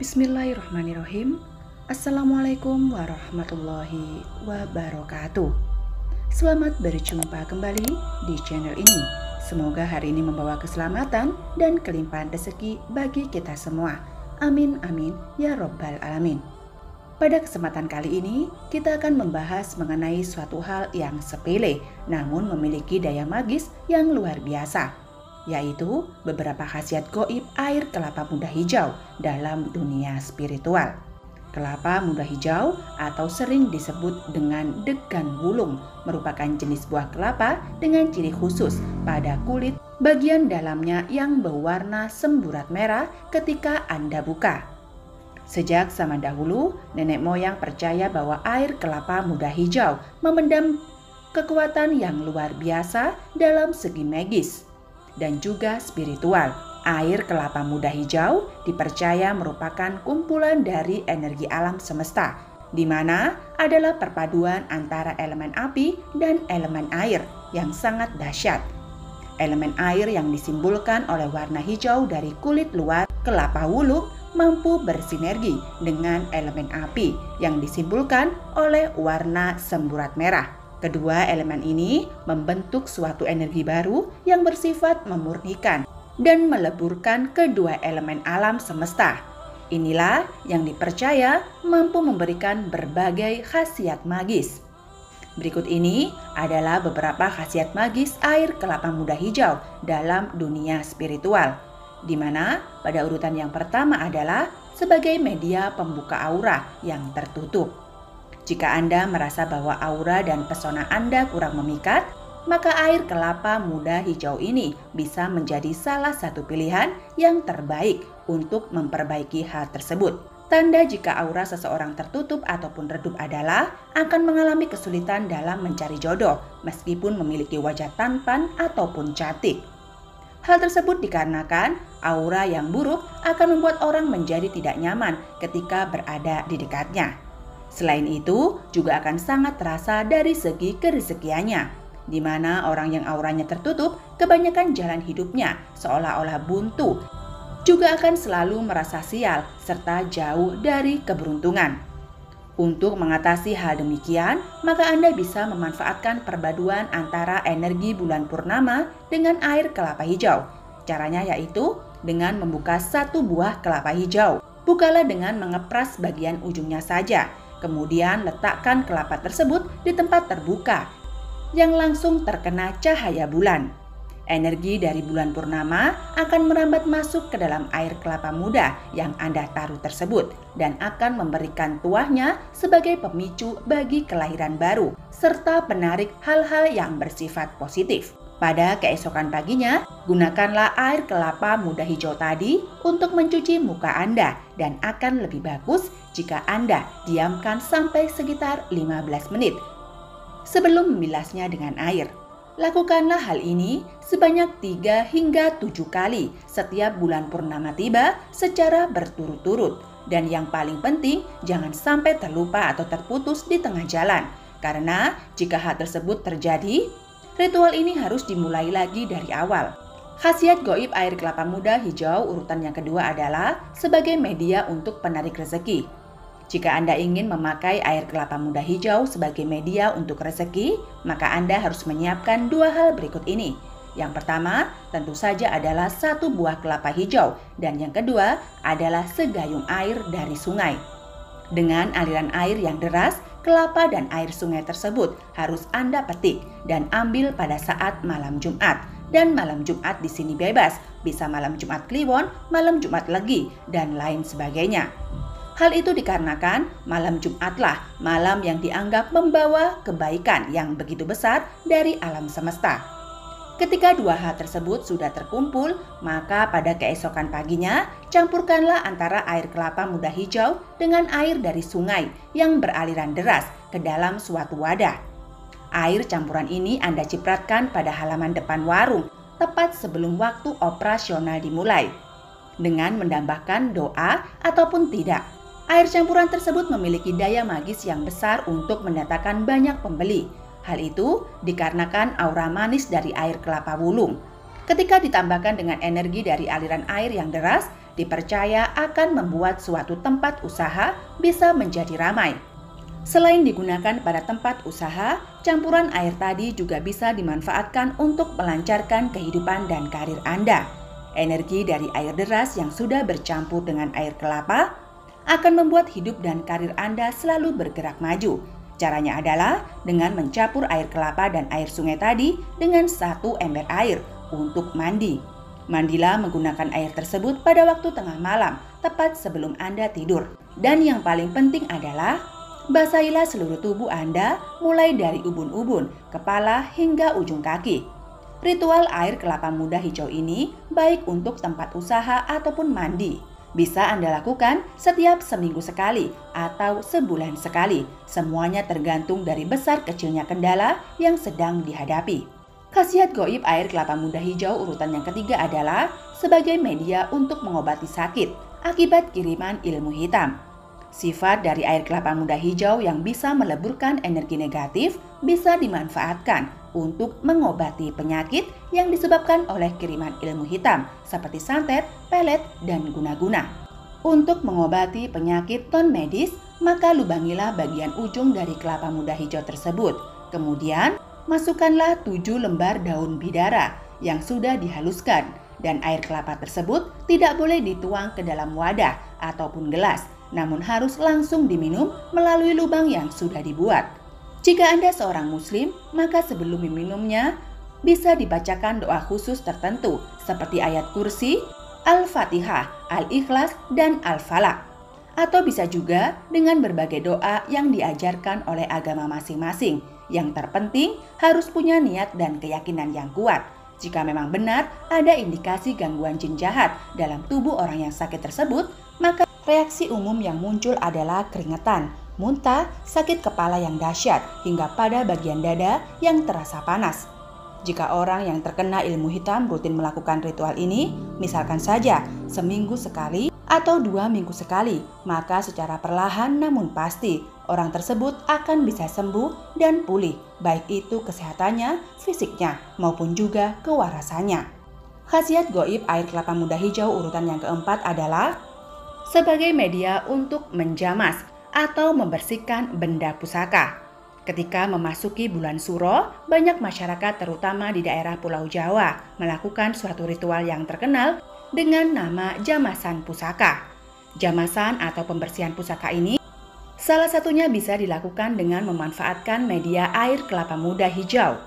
Bismillahirrahmanirrahim. Assalamualaikum warahmatullahi wabarakatuh. Selamat berjumpa kembali di channel ini. Semoga hari ini membawa keselamatan dan kelimpahan rezeki bagi kita semua. Amin amin ya robbal alamin. Pada kesempatan kali ini, kita akan membahas mengenai suatu hal yang sepele namun memiliki daya magis yang luar biasa yaitu beberapa khasiat goib air kelapa muda hijau dalam dunia spiritual. Kelapa muda hijau atau sering disebut dengan degan wulung merupakan jenis buah kelapa dengan ciri khusus pada kulit bagian dalamnya yang berwarna semburat merah ketika Anda buka. Sejak zaman dahulu, nenek moyang percaya bahwa air kelapa muda hijau memendam kekuatan yang luar biasa dalam segi magis dan juga spiritual. Air kelapa muda hijau dipercaya merupakan kumpulan dari energi alam semesta, di mana adalah perpaduan antara elemen api dan elemen air yang sangat dahsyat. Elemen air yang disimbolkan oleh warna hijau dari kulit luar kelapa wuluk mampu bersinergi dengan elemen api yang disimbolkan oleh warna semburat merah. Kedua elemen ini membentuk suatu energi baru yang bersifat memurnikan dan meleburkan kedua elemen alam semesta. Inilah yang dipercaya mampu memberikan berbagai khasiat magis. Berikut ini adalah beberapa khasiat magis air kelapa muda hijau dalam dunia spiritual, di mana pada urutan yang pertama adalah sebagai media pembuka aura yang tertutup. Jika Anda merasa bahwa aura dan pesona Anda kurang memikat, maka air kelapa muda hijau ini bisa menjadi salah satu pilihan yang terbaik untuk memperbaiki hal tersebut. Tanda jika aura seseorang tertutup ataupun redup adalah akan mengalami kesulitan dalam mencari jodoh meskipun memiliki wajah tampan ataupun cantik. Hal tersebut dikarenakan aura yang buruk akan membuat orang menjadi tidak nyaman ketika berada di dekatnya. Selain itu, juga akan sangat terasa dari segi kerezekiannya, di mana orang yang auranya tertutup kebanyakan jalan hidupnya seolah-olah buntu, juga akan selalu merasa sial serta jauh dari keberuntungan. Untuk mengatasi hal demikian, maka Anda bisa memanfaatkan perpaduan antara energi bulan purnama dengan air kelapa hijau. Caranya yaitu dengan membuka satu buah kelapa hijau. Bukalah dengan mengepras bagian ujungnya saja Kemudian letakkan kelapa tersebut di tempat terbuka yang langsung terkena cahaya bulan. Energi dari bulan purnama akan merambat masuk ke dalam air kelapa muda yang Anda taruh tersebut dan akan memberikan tuahnya sebagai pemicu bagi kelahiran baru serta penarik hal-hal yang bersifat positif. Pada keesokan paginya, gunakanlah air kelapa muda hijau tadi untuk mencuci muka Anda dan akan lebih bagus jika Anda diamkan sampai sekitar 15 menit sebelum memilasnya dengan air. Lakukanlah hal ini sebanyak 3 hingga 7 kali setiap bulan purnama tiba secara berturut-turut. Dan yang paling penting, jangan sampai terlupa atau terputus di tengah jalan. Karena jika hal tersebut terjadi, Ritual ini harus dimulai lagi dari awal. Khasiat goib air kelapa muda hijau urutan yang kedua adalah sebagai media untuk penarik rezeki. Jika Anda ingin memakai air kelapa muda hijau sebagai media untuk rezeki, maka Anda harus menyiapkan dua hal berikut ini. Yang pertama, tentu saja adalah satu buah kelapa hijau, dan yang kedua adalah segayung air dari sungai. Dengan aliran air yang deras, kelapa dan air sungai tersebut harus Anda petik dan ambil pada saat malam Jumat. Dan malam Jumat di sini bebas, bisa malam Jumat Kliwon, malam Jumat Legi, dan lain sebagainya. Hal itu dikarenakan malam Jumatlah malam yang dianggap membawa kebaikan yang begitu besar dari alam semesta. Ketika dua hal tersebut sudah terkumpul, maka pada keesokan paginya campurkanlah antara air kelapa muda hijau dengan air dari sungai yang beraliran deras ke dalam suatu wadah. Air campuran ini Anda cipratkan pada halaman depan warung tepat sebelum waktu operasional dimulai. Dengan mendambahkan doa ataupun tidak, air campuran tersebut memiliki daya magis yang besar untuk mendatangkan banyak pembeli Hal itu dikarenakan aura manis dari air kelapa wulung. Ketika ditambahkan dengan energi dari aliran air yang deras, dipercaya akan membuat suatu tempat usaha bisa menjadi ramai. Selain digunakan pada tempat usaha, campuran air tadi juga bisa dimanfaatkan untuk melancarkan kehidupan dan karir Anda. Energi dari air deras yang sudah bercampur dengan air kelapa akan membuat hidup dan karir Anda selalu bergerak maju. Caranya adalah dengan mencampur air kelapa dan air sungai tadi dengan satu ember air untuk mandi. Mandilah menggunakan air tersebut pada waktu tengah malam, tepat sebelum Anda tidur. Dan yang paling penting adalah basahilah seluruh tubuh Anda mulai dari ubun-ubun, kepala hingga ujung kaki. Ritual air kelapa muda hijau ini baik untuk tempat usaha ataupun mandi. Bisa Anda lakukan setiap seminggu sekali atau sebulan sekali. Semuanya tergantung dari besar kecilnya kendala yang sedang dihadapi. Khasiat goib air kelapa muda hijau urutan yang ketiga adalah sebagai media untuk mengobati sakit akibat kiriman ilmu hitam. Sifat dari air kelapa muda hijau yang bisa meleburkan energi negatif bisa dimanfaatkan untuk mengobati penyakit yang disebabkan oleh kiriman ilmu hitam seperti santet, pelet, dan guna-guna. Untuk mengobati penyakit ton medis, maka lubangilah bagian ujung dari kelapa muda hijau tersebut. Kemudian, masukkanlah 7 lembar daun bidara yang sudah dihaluskan dan air kelapa tersebut tidak boleh dituang ke dalam wadah ataupun gelas, namun harus langsung diminum melalui lubang yang sudah dibuat. Jika Anda seorang muslim, maka sebelum meminumnya bisa dibacakan doa khusus tertentu seperti ayat kursi, Al-Fatihah, Al-Ikhlas, dan Al-Falaq. Atau bisa juga dengan berbagai doa yang diajarkan oleh agama masing-masing yang terpenting harus punya niat dan keyakinan yang kuat. Jika memang benar ada indikasi gangguan jin jahat dalam tubuh orang yang sakit tersebut, maka reaksi umum yang muncul adalah keringetan, muntah, sakit kepala yang dahsyat, hingga pada bagian dada yang terasa panas. Jika orang yang terkena ilmu hitam rutin melakukan ritual ini, misalkan saja seminggu sekali atau dua minggu sekali, maka secara perlahan namun pasti orang tersebut akan bisa sembuh dan pulih, baik itu kesehatannya, fisiknya, maupun juga kewarasannya. Khasiat goib air kelapa muda hijau urutan yang keempat adalah sebagai media untuk menjamas atau membersihkan benda pusaka. Ketika memasuki bulan Suro, banyak masyarakat terutama di daerah Pulau Jawa melakukan suatu ritual yang terkenal dengan nama jamasan pusaka. Jamasan atau pembersihan pusaka ini salah satunya bisa dilakukan dengan memanfaatkan media air kelapa muda hijau.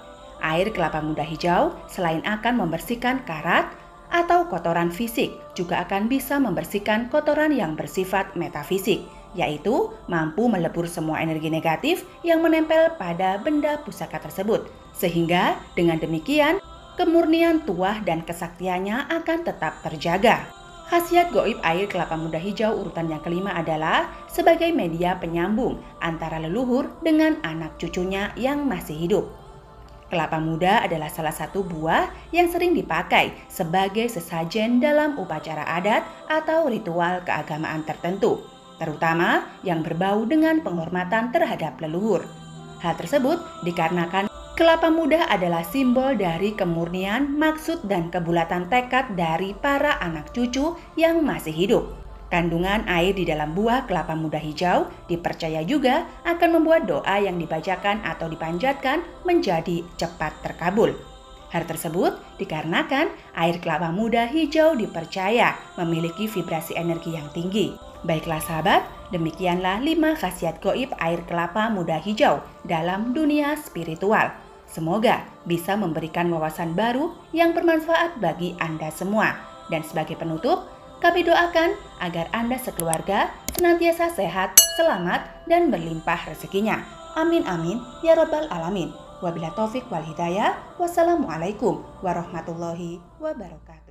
Air kelapa muda hijau selain akan membersihkan karat atau kotoran fisik, juga akan bisa membersihkan kotoran yang bersifat metafisik, yaitu mampu melebur semua energi negatif yang menempel pada benda pusaka tersebut. Sehingga dengan demikian kemurnian tuah dan kesaktiannya akan tetap terjaga. Khasiat goib air kelapa muda hijau urutan yang kelima adalah sebagai media penyambung antara leluhur dengan anak cucunya yang masih hidup. Kelapa muda adalah salah satu buah yang sering dipakai sebagai sesajen dalam upacara adat atau ritual keagamaan tertentu, terutama yang berbau dengan penghormatan terhadap leluhur. Hal tersebut dikarenakan Kelapa muda adalah simbol dari kemurnian, maksud, dan kebulatan tekad dari para anak cucu yang masih hidup. Kandungan air di dalam buah kelapa muda hijau dipercaya juga akan membuat doa yang dibacakan atau dipanjatkan menjadi cepat terkabul. Hal tersebut dikarenakan air kelapa muda hijau dipercaya memiliki vibrasi energi yang tinggi. Baiklah sahabat, demikianlah 5 khasiat goib air kelapa muda hijau dalam dunia spiritual. Semoga bisa memberikan wawasan baru yang bermanfaat bagi Anda semua. Dan sebagai penutup, kami doakan agar Anda sekeluarga senantiasa sehat, selamat, dan berlimpah rezekinya. Amin amin ya robbal alamin. Wabila taufik wal hidayah. Wassalamualaikum warahmatullahi wabarakatuh.